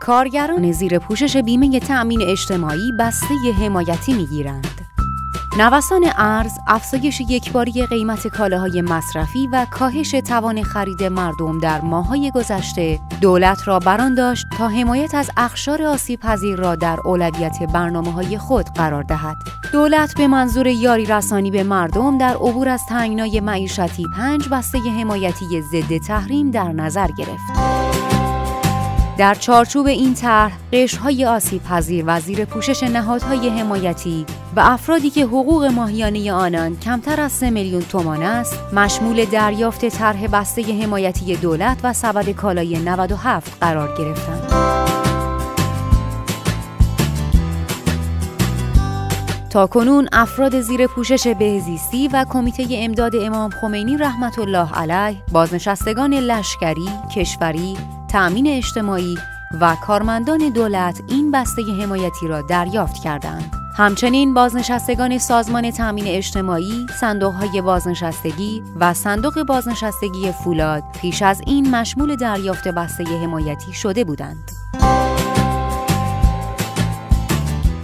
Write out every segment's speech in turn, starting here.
کارگران زیر پوشش بیمه تأمین اجتماعی بسته حمایتی می‌گیرند. نوسان ارز، افزایش یکباری قیمت کالاهای مصرفی و کاهش توان خرید مردم در ماهای گذشته دولت را بران داشت تا حمایت از اخشار آسیب پذیر را در اولویت برنامه های خود قرار دهد. دولت به منظور یاری رسانی به مردم در عبور از تنگنای معیشتی پنج بسته حمایتی ضد تحریم در نظر گرفت. در چارچوب این طرح قشرهای آسیب پذیر و زیر پوشش نهادهای حمایتی و افرادی که حقوق ماهیانه آنان کمتر از 3 میلیون تومان است مشمول دریافت طرح بسته حمایتی دولت و سبد کالای 97 قرار گرفتند. تا کنون افراد زیر پوشش بهزیستی و کمیته امداد امام خمینی رحمت الله علیه بازنشستگان لشکری، کشوری، تأمین اجتماعی و کارمندان دولت این بسته حمایتی را دریافت کردند. همچنین بازنشستگان سازمان تأمین اجتماعی، صندوقهای بازنشستگی و صندوق بازنشستگی فولاد پیش از این مشمول دریافت بسته حمایتی شده بودند.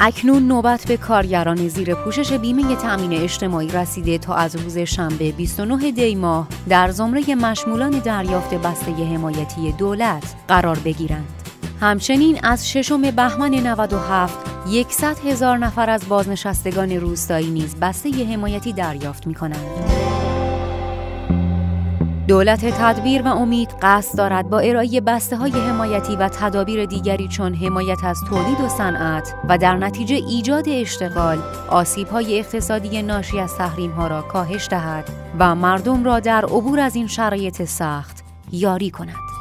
اکنون نوبت به کارگران زیر پوشش بیمه تأمین اجتماعی رسیده تا از روز شنبه 29 دی ماه در زمره مشمولان دریافت بسته حمایتی دولت قرار بگیرند. همچنین از ششم بهمن 97 100 هزار نفر از بازنشستگان روستایی نیز بسته حمایتی دریافت می کنند. دولت تدبیر و امید قصد دارد با ارائه بسته های حمایتی و تدابیر دیگری چون حمایت از تولید و صنعت و در نتیجه ایجاد اشتغال آسیب های اقتصادی ناشی از تحریم ها را کاهش دهد و مردم را در عبور از این شرایط سخت یاری کند.